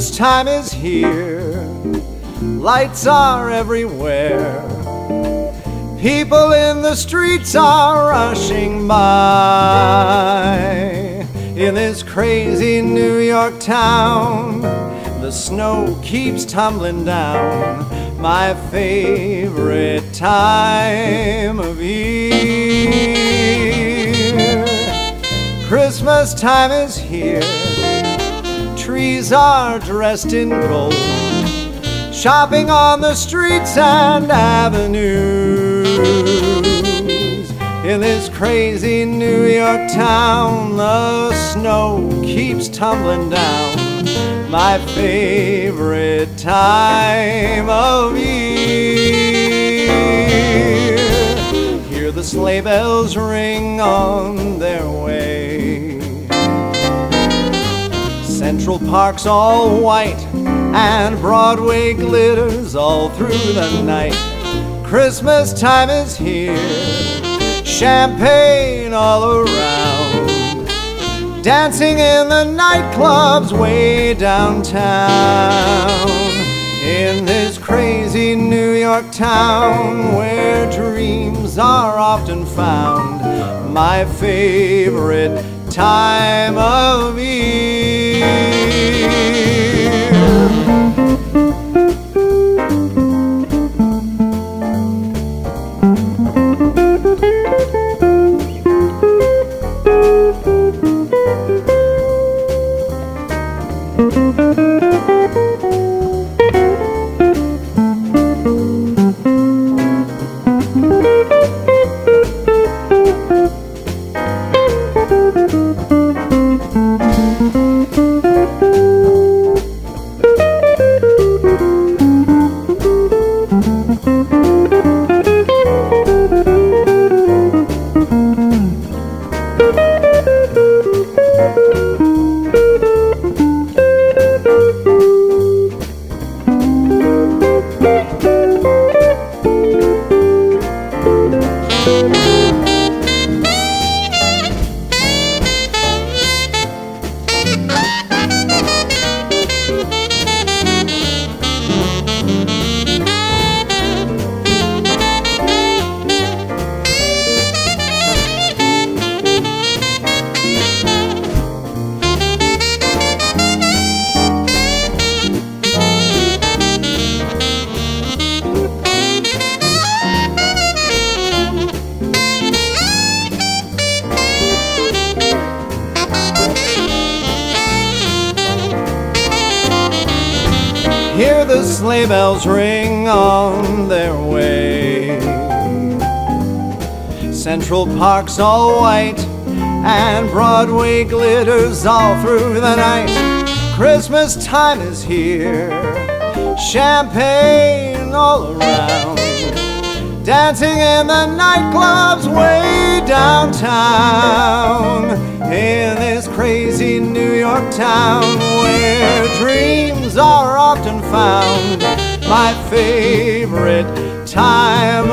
Christmas time is here. Lights are everywhere. People in the streets are rushing by. In this crazy New York town, the snow keeps tumbling down. My favorite time of year. Christmas time is here. Trees are dressed in gold. Shopping on the streets and avenues. In this crazy New York town, the snow keeps tumbling down. My favorite time of year. Hear the sleigh bells ring on their Park's all white and Broadway glitters all through the night. Christmas time is here, champagne all around. Dancing in the nightclubs way downtown. In this crazy New York town where dreams are often found. My favorite time of year. Hear the sleigh bells ring on their way. Central Park's all white and Broadway glitters all through the night. Christmas time is here, champagne all around. Dancing in the nightclubs way downtown. In this crazy New York town where favorite time